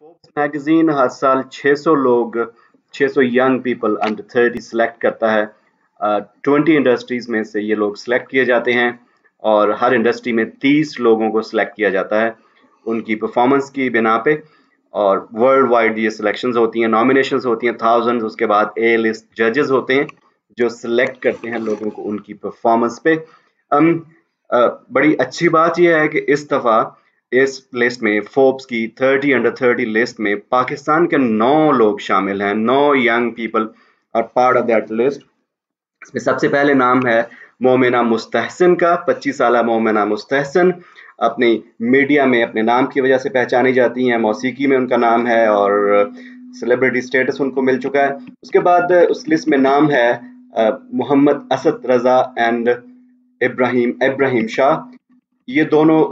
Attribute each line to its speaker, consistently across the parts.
Speaker 1: Forbes magazine ہر سال چھ سو لوگ، چھ سو young people under thirty select کرتا ہے۔ ٹوینٹی انڈسٹریز میں سے یہ لوگ سلیکٹ کیے جاتے ہیں اور ہر انڈسٹری میں تیس لوگوں کو سلیکٹ کیا جاتا ہے۔ ان کی پرفارمنس کی بنا پہ اور ورلڈ وائڈ یہ سلیکشنز ہوتی ہیں نامینیشنز ہوتی ہیں تھاؤزنڈ اس کے بعد اے لسٹ ججز ہوتے ہیں جو سلیکٹ کرتے ہیں لوگوں کو ان کی پرفارمنس پہ۔ بڑی اچھی بات یہ ہے کہ اس دفعہ اس لسٹ میں فوربس کی تھرٹی انڈر تھرٹی لسٹ میں پاکستان کے نو لوگ شامل ہیں، نو ینگ پیپل اور پارٹ آف دیٹ لسٹ اس میں سب سے پہلے نام ہے مومنہ مستحسن کا، پچیس سالہ مومنہ مستحسن اپنی میڈیا میں اپنے نام کی وجہ سے پہچانی جاتی ہیں، موسیقی میں ان کا نام ہے اور سیلیبریٹی سٹیٹس ان کو مل چکا ہے۔ اس کے بعد اس لسٹ میں نام ہے محمد اسد رضا اینڈ ابراہیم ابراہیم شاہ یہ دونوں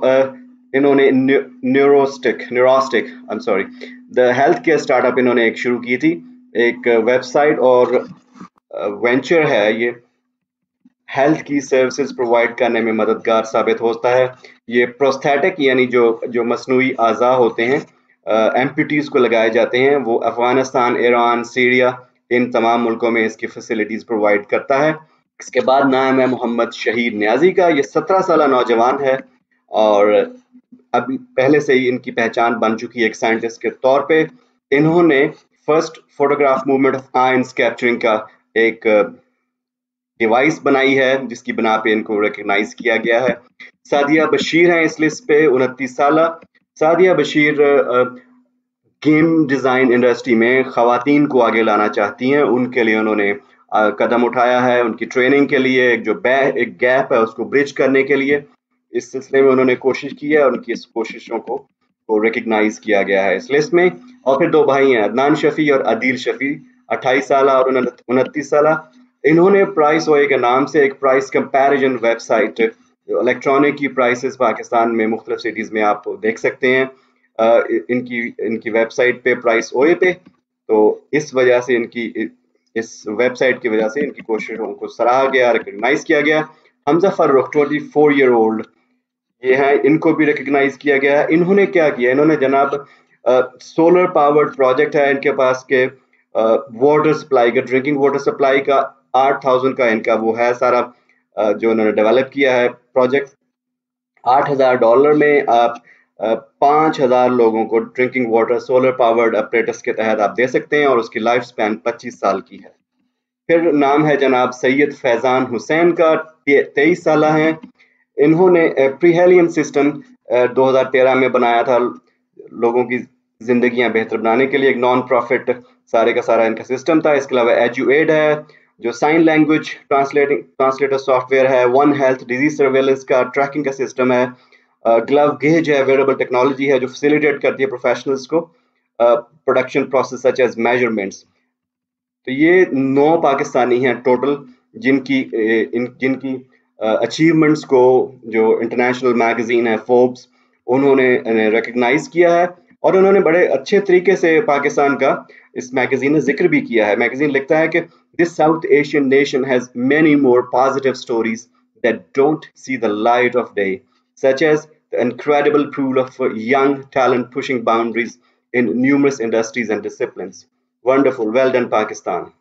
Speaker 1: انہوں نے نیوروسٹک نیوراسٹک I'm sorry the health care startup انہوں نے ایک شروع کی تھی، ایک ویب سائٹ اور وینچر ہے یہ۔ ہیلتھ کی سروسز پرووائڈ کرنے میں مددگار ثابت ہوتا ہے۔ یہ پروستھیٹک یعنی جو جو مصنوعی اعضاء ہوتے ہیں ایم پی ٹیز کو لگائے جاتے ہیں۔ وہ افغانستان، ایران، سیریا، ان تمام ملکوں میں اس کی فیسلٹیز پرووائڈ کرتا ہے۔ اس کے بعد نام ہے محمد شہید نیازی کا۔ یہ سترہ سالہ نوجوان ہے اور ابھی پہلے سے ہی ان کی پہچان بن چکی ہے ایک سائنٹسٹ کے طور پہ۔ انہوں نے first photograph movement of ions capturing کا ایک ڈیوائس بنائی ہے، جس کی بنا پہ ان کو ریکگنائز کیا گیا ہے۔ سعدیہ بشیر ہیں اس لسٹ پہ، انتیس سالہ۔ Sadia Bashir game design industry میں خواتین کو آگے لانا چاہتی ہیں۔ ان کے لیے انہوں نے قدم اٹھایا ہے۔ ان کی ٹریننگ کے لیے ایک جو ایک گیپ ہے، اس کو برج کرنے کے لیے۔ اس سلسلے میں انہوں نے کوشش کی ہے اور ان کی اس کوششوں کو کو ریکگنائز کیا گیا ہے۔ اس لسٹ میں اور پھر دو بھائی ہیں، عدنان شفیع اور عدیل شفیع، اٹھائیس سالہ اور انتیس سالہ۔ انہوں نے پرائس ہوئے کے نام سے ایک price comparison web site electronic کی پرائسز پاکستان میں مختلف سٹیز میں آپ دیکھ سکتے ہیں۔ ان کی ان کی ویب سائٹ پہ پرائس ہوئے پہ۔ تو اس وجہ سے ان کی اس ویب سائٹ کی وجہ سے ان کی کوششوں کو سراہا گیا ریکگنائز کیا گیا۔ Hamza Farrukh twenty four year old یہ ہیں ان کو بھی ریکگنائز کیا گیا ہے۔ انہوں نے کیا کیا؟ انہوں نے جناب سولر پاورڈ پروجیکٹ ہے ان کے پاس کے واٹر سپلائی کا ڈرنکنگ واٹر سپلائی کا، آٹھ تھاؤزینڈ کا ان کا وہ ہے سارا جو انہوں نے ڈیولپ کیا ہے پروجیکٹ آٹھ ہزار ڈالر میں آپ پانچ ہزار لوگوں کو drinking water solar powered apparatus کے تحت آپ دے سکتے ہیں اور اس کی لائف سپین پچیس سال کی ہے۔ پھر نام ہے جناب سید فیضان حسین کا تیئیس سالہ ہیں۔ انہوں نے پریہیلین سسٹم دو ہزار تیرہ میں بنایا تھا لوگوں کی زندگیاں بہتر بنانے کے لیے، ایک نان پروفٹ سارے کا سارا ان کا سسٹم تھا۔ اس کے علاوہ ایجو ایڈ ہے، جو sign language translating translator software ہے۔ ون ہیلتھ ڈیزیز سرویلنس کا ٹریکنگ کا سسٹم ہے۔ گلو گیج ہے ویئربل ٹیکنالوجی ہے، جو فیسیلیٹیٹ کرتی ہے پروفیشنلس کو production process such as measurements تو یہ نو پاکستانی ہیں ٹوٹل جن کی جن کی اچیومنٹس کو جو انٹرنیشنل میگزین ہے فوربس انہوں نے ریکگنائز کیا ہے اور انہوں نے بڑے اچھے طریقے سے پاکستان کا اس میگزین نے ذکر بھی کیا ہے میگزین لکھتا ہے کہ this South Asian nation has many more positive stories that don't see the light of day such as the incredible pool of young talent pushing boundaries in numerous industries and disciplines. Wonderful. Well done, Pakistan.